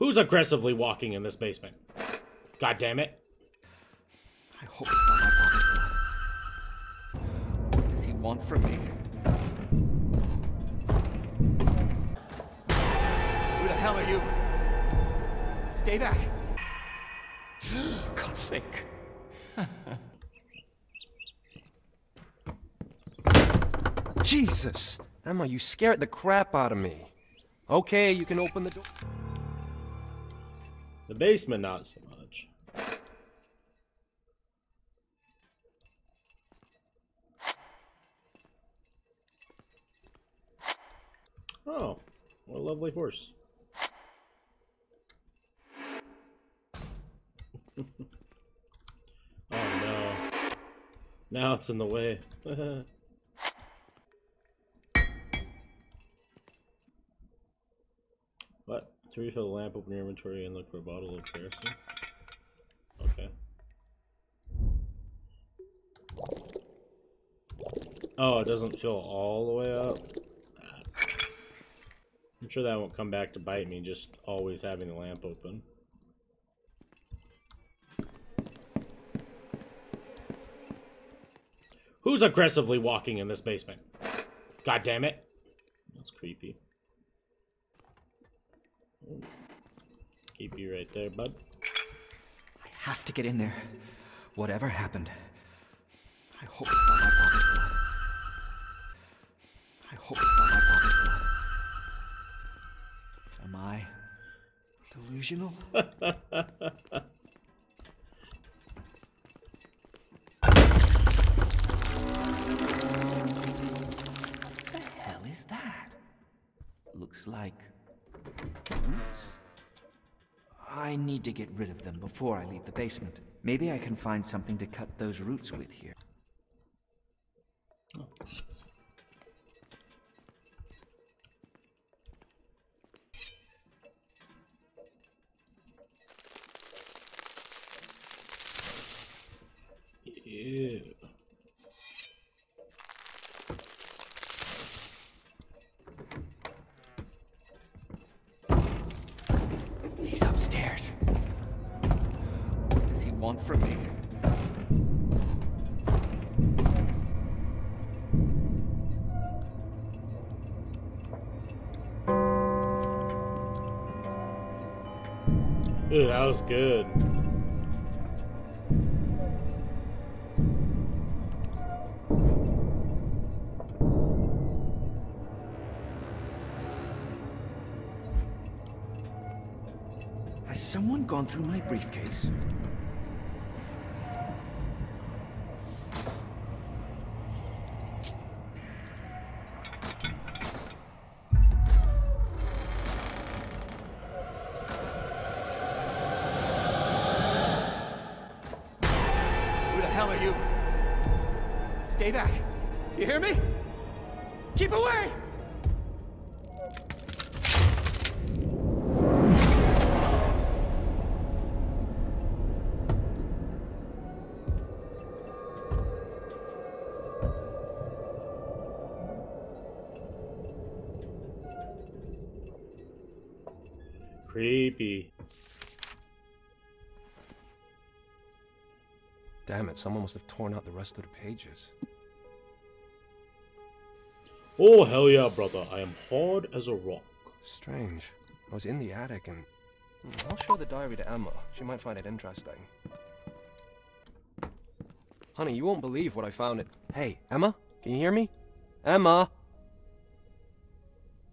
Who's aggressively walking in this basement? God damn it. I hope it's not my father's blood. What does he want from me? Who the hell are you? Stay back. God's sake. Jesus! Emma, you scared the crap out of me. Okay, you can open the door. The basement, not so much. Oh, what a lovely horse. oh no. Now it's in the way. To refill the lamp, open your inventory and look for a bottle of kerosene. Okay. Oh, it doesn't fill all the way up? I'm sure that won't come back to bite me, just always having the lamp open. Who's aggressively walking in this basement? God damn it. That's creepy. Keep you right there, bud. I have to get in there. Whatever happened. I hope it's not my father's blood. I hope it's not my father's blood. Am I delusional? what the hell is that? Looks like I need to get rid of them before I leave the basement. Maybe I can find something to cut those roots with here. Ew. Want from me? Ew, that was good. Has someone gone through my briefcase? Creepy. Damn it, someone must have torn out the rest of the pages. Oh, hell yeah, brother. I am hard as a rock. Strange. I was in the attic and. Hmm, I'll show the diary to Emma. She might find it interesting. Honey, you won't believe what I found it. Hey, Emma? Can you hear me? Emma!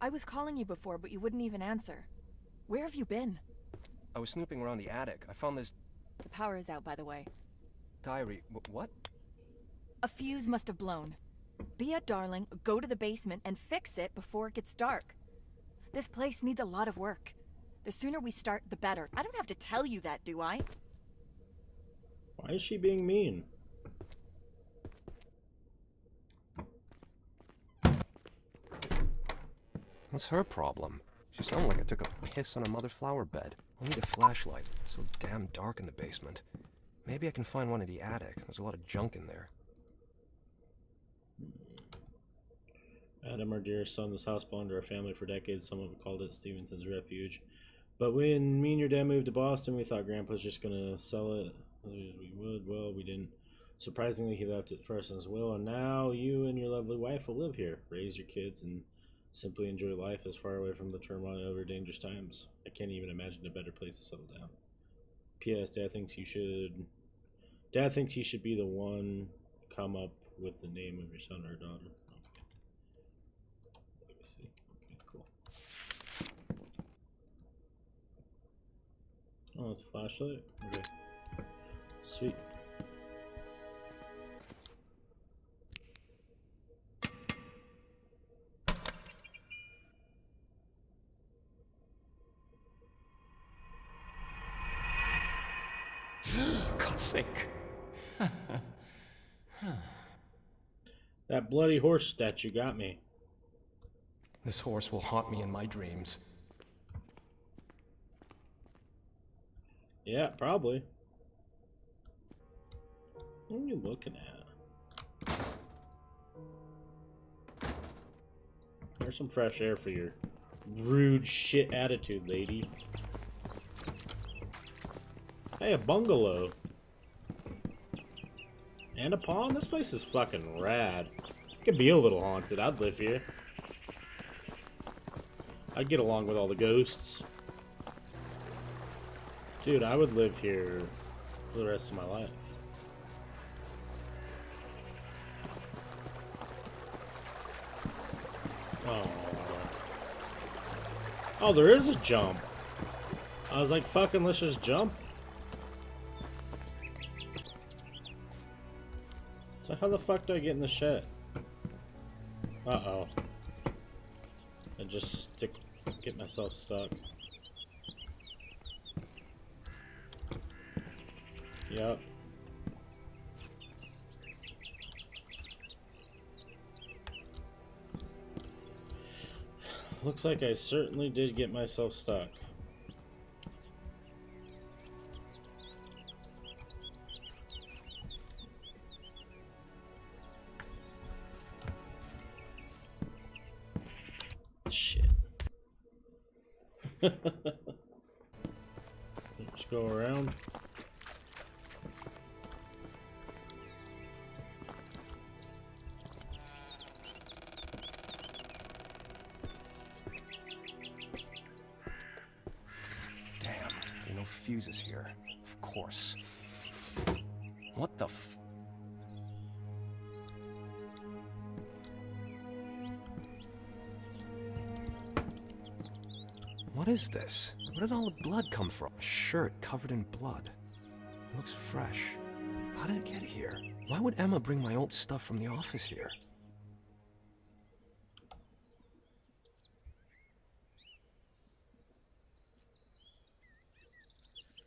I was calling you before, but you wouldn't even answer. Where have you been? I was snooping around the attic. I found this The power is out, by the way. diary. Wh- what? A fuse must have blown. Be a darling, go to the basement and fix it before it gets dark. This place needs a lot of work. The sooner we start, the better. I don't have to tell you that, do I? Why is she being mean? What's her problem? She sounded like I took a piss on a mother flower bed. I need a flashlight. It's so damn dark in the basement. Maybe I can find one in the attic. There's a lot of junk in there. Adam, our dearest son, this house belonged to our family for decades. Some have called it Stevenson's refuge. But when me and your dad moved to Boston, we thought Grandpa's just gonna sell it. We would. Well, we didn't. Surprisingly, he left it us in his will, and now you and your lovely wife will live here, raise your kids, and simply enjoy life as far away from the turmoil our dangerous times. I can't even imagine a better place to settle down. P.S. Dad thinks you should. Dad thinks he should be the one come up with the name of your son or daughter. Okay. Let me see. Okay, cool. Oh, it's flashlight. Okay. Sweet. God's sake. That bloody horse statue got me. This horse will haunt me in my dreams. Yeah, probably. What are you looking at? There's some fresh air for your rude shit attitude, lady. Hey, a bungalow. And a pond? This place is fucking rad. It could be a little haunted. I'd live here. I'd get along with all the ghosts. Dude, I would live here for the rest of my life. Oh. Oh, there is a jump. I was like, fucking, let's just jump. How the fuck do I get in the shed? Uh-oh. I just stick, get myself stuck. Yep. Looks like I certainly did get myself stuck. Fuses here. Of course. What the f... What is this? Where did all the blood come from? A shirt covered in blood. It looks fresh. How did it get here? Why would Emma bring my old stuff from the office here?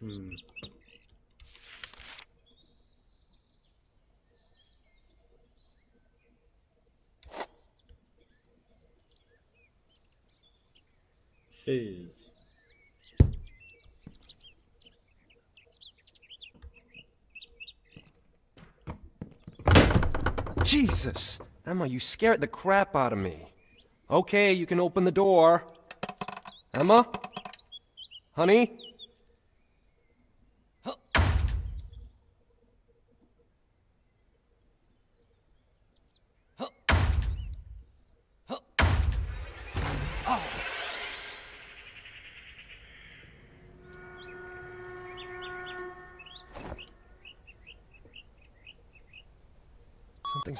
Hmm. Fizz. Jesus! Emma, you scared the crap out of me. Okay, you can open the door. Emma? Honey?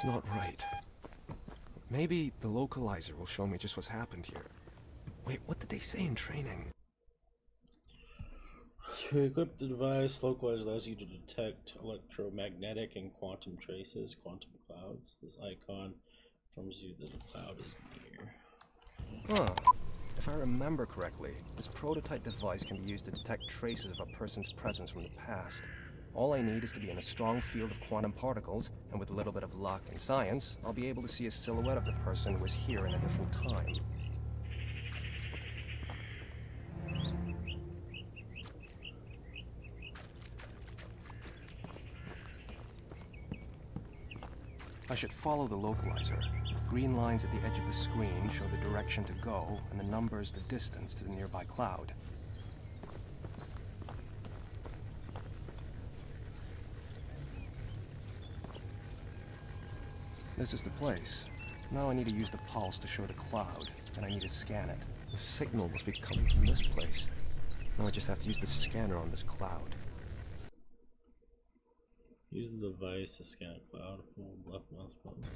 Something's not right. Maybe the localizer will show me just what's happened here. Wait, what did they say in training? To equip the device, Localizer allows you to detect electromagnetic and quantum traces, quantum clouds. This icon informs you that a cloud is near. Huh. If I remember correctly, this prototype device can be used to detect traces of a person's presence from the past. All I need is to be in a strong field of quantum particles, and with a little bit of luck and science, I'll be able to see a silhouette of the person who was here in a different time. I should follow the localizer. Green lines at the edge of the screen show the direction to go, and the numbers the distance to the nearby cloud. This is the place. Now I need to use the pulse to show the cloud, and I need to scan it. The signal must be coming from this place. Now I just have to use the scanner on this cloud. Use the device to scan a cloud. Hold left mouse button.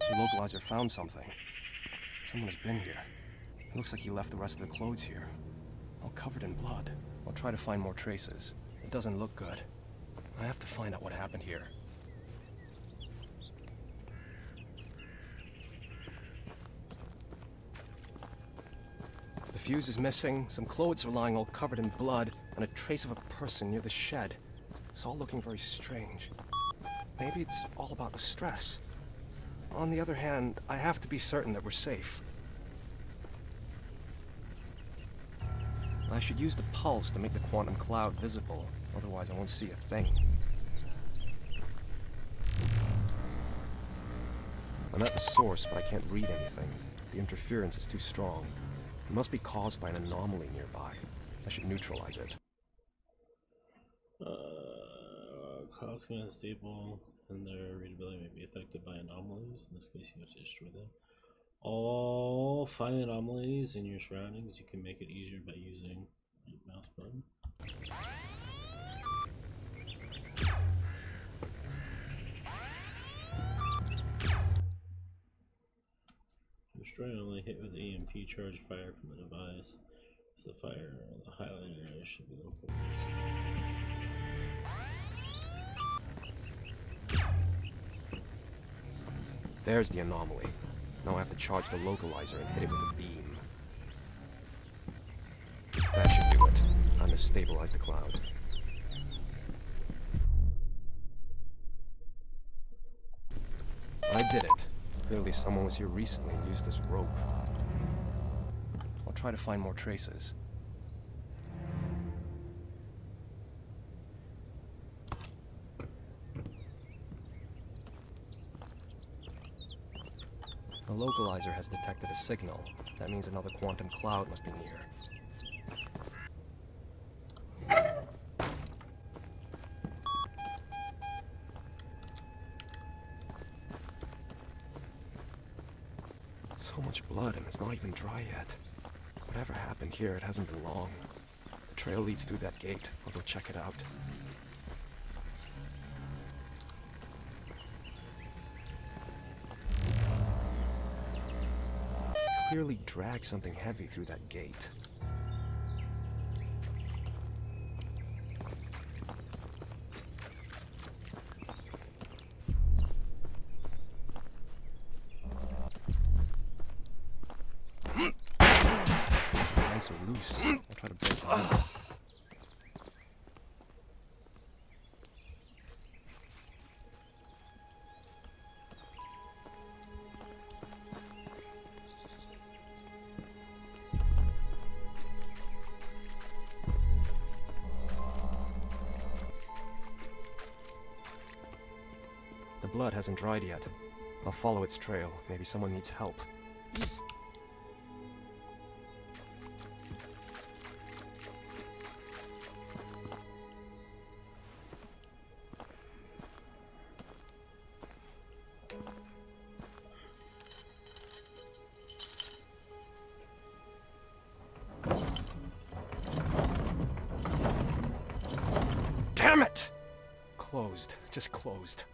The localizer found something. Someone has been here. Looks like he left the rest of the clothes here. All covered in blood. I'll try to find more traces. It doesn't look good. I have to find out what happened here. The fuse is missing, some clothes are lying all covered in blood, and a trace of a person near the shed. It's all looking very strange. Maybe it's all about the stress. On the other hand, I have to be certain that we're safe. I should use the pulse to make the quantum cloud visible, otherwise I won't see a thing. I'm at the source, but I can't read anything. The interference is too strong. It must be caused by an anomaly nearby. I should neutralize it. Uh, clouds can be unstable, and their readability may be affected by anomalies. In this case, you have to destroy them. All fine anomalies in your surroundings. You can make it easier by using mouse button. Destroy only hit with EMP charge fire from the device. So the fire, the highlighter should be local. There's the anomaly. Now I have to charge the localizer and hit it with a beam. That should do it. Time to stabilize the cloud. I did it. Clearly someone was here recently and used this rope. I'll try to find more traces. The localizer has detected a signal. That means another quantum cloud must be near. So much blood and it's not even dry yet. Whatever happened here, it hasn't been long. The trail leads through that gate. I'll go check it out. Clearly dragged something heavy through that gate. Lines are loose. I'll try to break them hasn't dried yet. I'll follow its trail. Maybe someone needs help. Damn it! Closed. Just closed.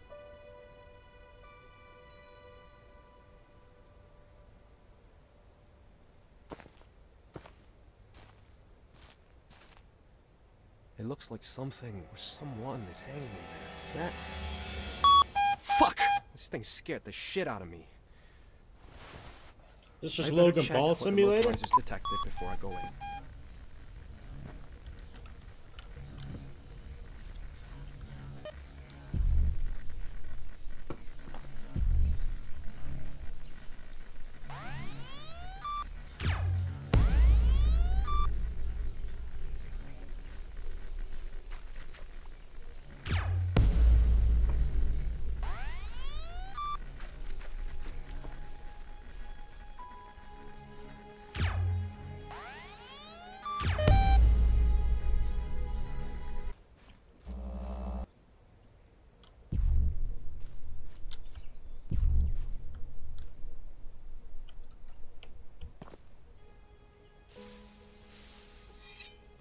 Looks like something or someone is hanging in there. Is that? Fuck! This thing scared the shit out of me. This I is better Logan check Paul what the Simulator? localizer's detected before I go in.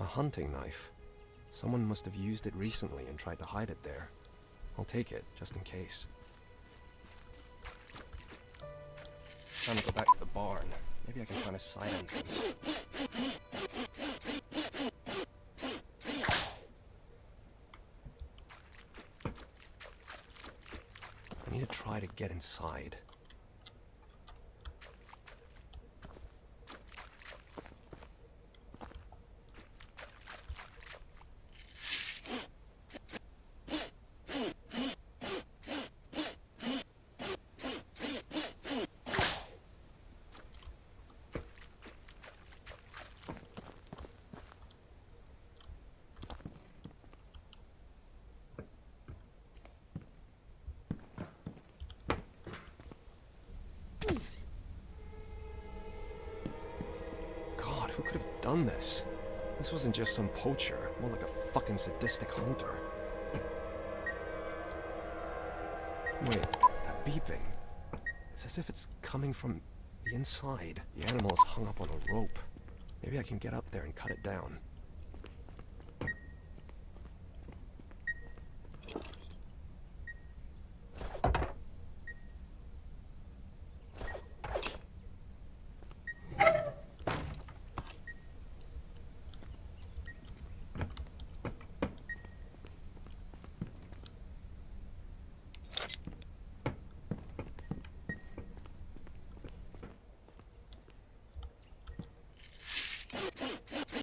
Hunting knife. Someone must have used it recently and tried to hide it there. I'll take it, just in case. Time to go back to the barn. Maybe I can find a side entrance. I need to try to get inside. God, who could have done this? This wasn't just some poacher, more like a fucking sadistic hunter. Wait, that beeping. It's as if it's coming from the inside. The animal is hung up on a rope. Maybe I can get up there and cut it down. Take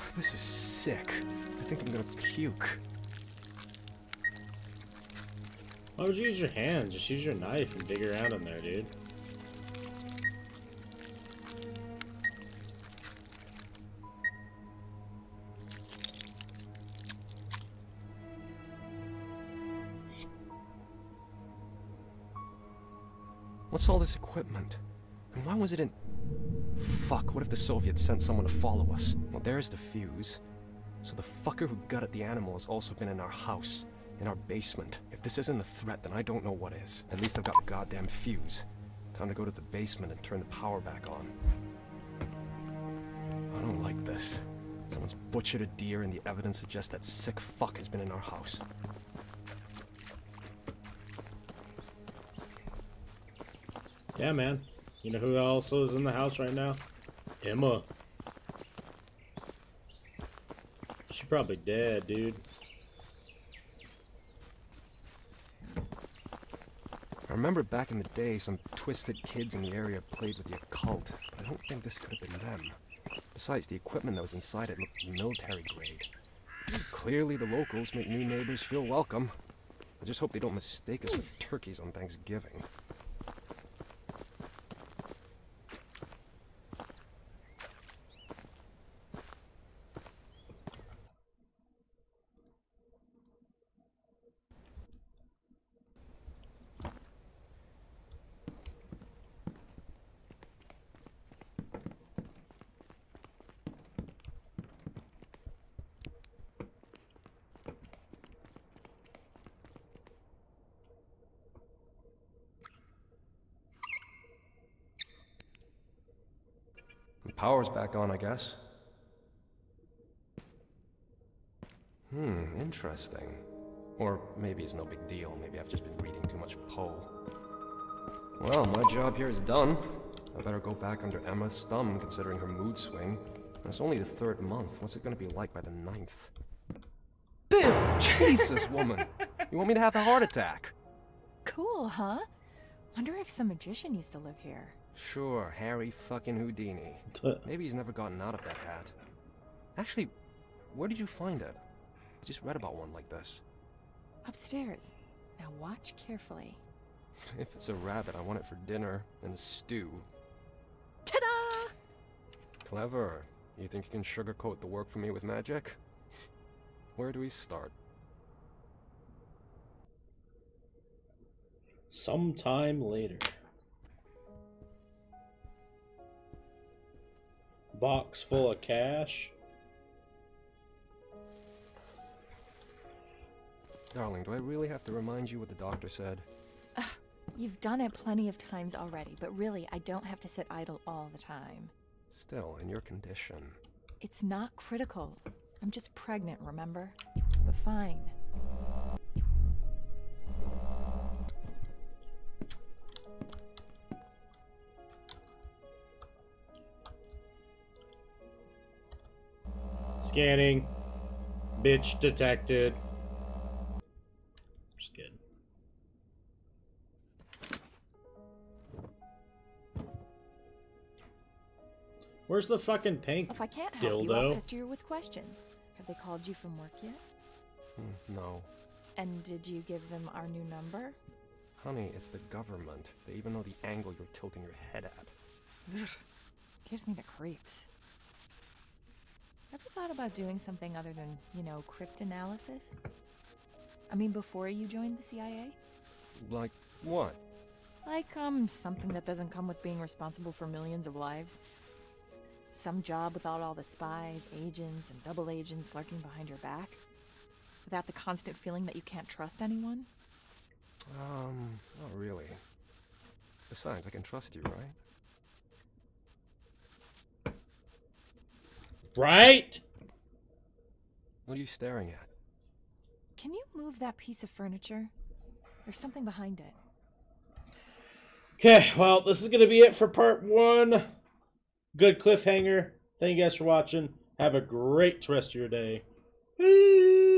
Oh, this is sick. I think I'm gonna puke. Why would you use your hands? Just use your knife and dig around in there, dude. What's all this equipment? And why was it in... Fuck, what if the Soviets sent someone to follow us? Well, there's the fuse. So the fucker who gutted the animal has also been in our house. In our basement. If this isn't a threat, then I don't know what is. At least I've got the goddamn fuse. Time to go to the basement and turn the power back on. I don't like this. Someone's butchered a deer and the evidence suggests that sick fuck has been in our house. Yeah, man. You know who also is in the house right now? Emma. She probably dead, dude. I remember back in the day, some twisted kids in the area played with the occult, but I don't think this could have been them. Besides, the equipment that was inside it looked military grade. Clearly, the locals make new neighbors feel welcome. I just hope they don't mistake us for turkeys on Thanksgiving. Power's back on, I guess. Hmm, interesting. Or maybe it's no big deal. Maybe I've just been reading too much Poe. Well, my job here is done. I better go back under Emma's thumb, considering her mood swing. And it's only the third month. What's it gonna be like by the ninth? Boom! Jesus, woman! You want me to have a heart attack? Cool, huh? Wonder if some magician used to live here. Sure, Harry fucking Houdini. Maybe he's never gotten out of that hat. Actually, where did you find it? I just read about one like this. Upstairs. Now watch carefully. If it's a rabbit, I want it for dinner and a stew. Ta-da! Clever. You think you can sugarcoat the work for me with magic? Where do we start? Sometime later. Box full of cash. Darling, do I really have to remind you what the doctor said? You've done it plenty of times already, but really, I don't have to sit idle all the time. Still, in your condition. It's not critical. I'm just pregnant, remember? But fine. Scanning. Bitch detected. Just kidding. Where's the fucking pink If I can't help you, I'll dildo? pester you with questions. Have they called you from work yet? Hmm, no. And did you give them our new number? Honey, it's the government. They even know the angle you're tilting your head at. Gives me the creeps. Ever thought about doing something other than, you know, cryptanalysis? I mean, before you joined the CIA? Like, what? Like, um, something that doesn't come with being responsible for millions of lives. Some job without all the spies, agents, and double agents lurking behind your back. Without the constant feeling that you can't trust anyone. Um, not really. Besides, I can trust you, right? Right? What are you staring at? Can you move that piece of furniture? There's something behind it. Okay, well, this is going to be it for part one. Good cliffhanger. Thank you guys for watching. Have a great rest of your day. Peace.